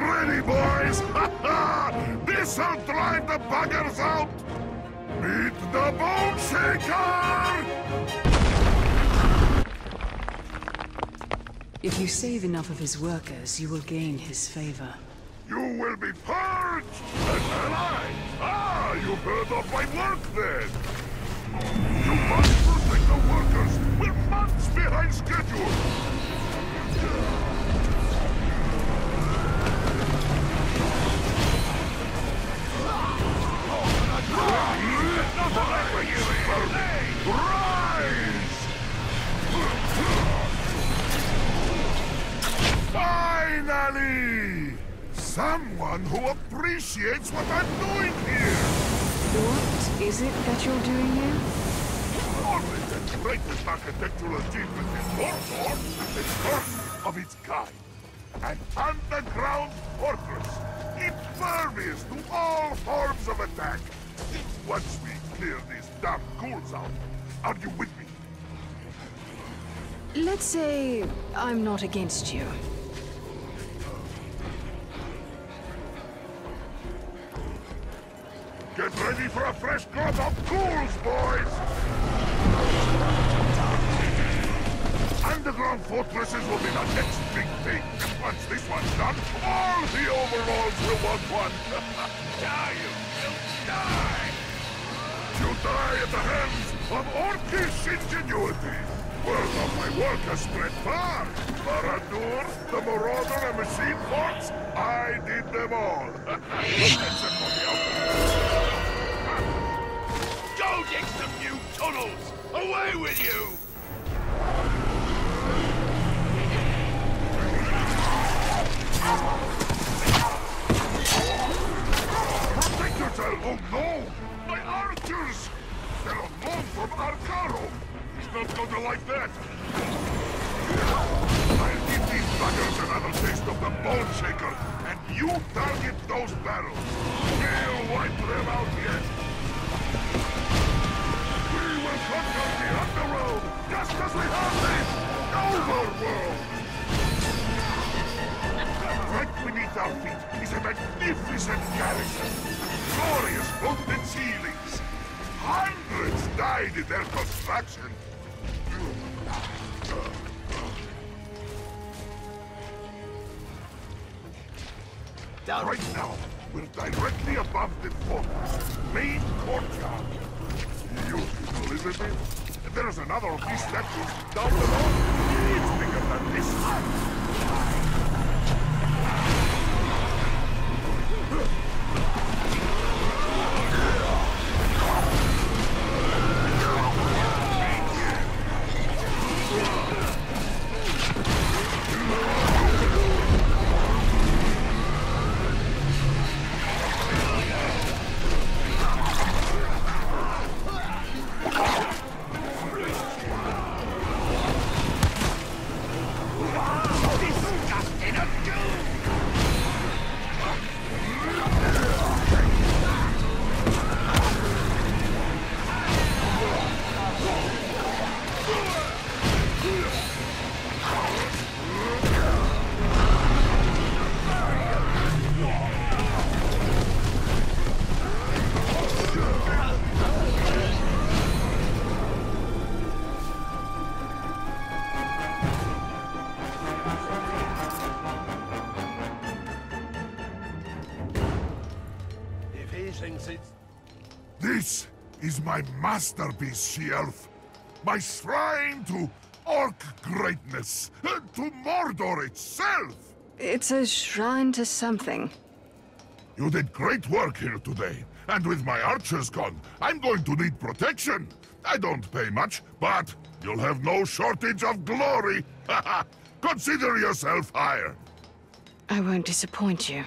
ready, boys! This'll drive the buggers out! Meet the Bone Shaker! If you save enough of his workers, you will gain his favor. You will be purged and alive! Ah, you've heard of my work then! You must protect the workers! We're months behind schedule! Someone who appreciates what I'm doing here! What is it that you're doing here? Only the greatest architectural achievement in Mordor is first of its kind. An underground fortress, impervious to all forms of attack. Once we clear these damn ghouls out, are you with me? Let's say I'm not against you. Get ready for a fresh crop of ghouls, boys! Underground fortresses will be the next big thing. Once this one's done, all the overlords will want one. die, you will die! You die at the hands of Orcish ingenuity. Word of my work has spread far. Barad-dûr, the Marauder and Machine Forts, I did them all. My! They're on loan from Arcaro! He's not going to like that! I'll give these buggers another taste of the Bone Shaker, and you target those barrels! We'll wipe them out yet! We will conquer the Underworld, just as we have the Overworld! Right beneath our feet is a magnificent garrison. Glorious vaulted ceilings. Hundreds died in their construction. Down. Right now, we're directly above the fortress, main courtyard. Beautiful, isn't it? There's another of these statues down below. It's bigger than this. If he thinks it's... This is my masterpiece, She-Elf. My shrine to Orc greatness, uh, to Mordor itself. It's a shrine to something. You did great work here today, and with my archers gone, I'm going to need protection. I don't pay much, but you'll have no shortage of glory. Consider yourself hired. I won't disappoint you.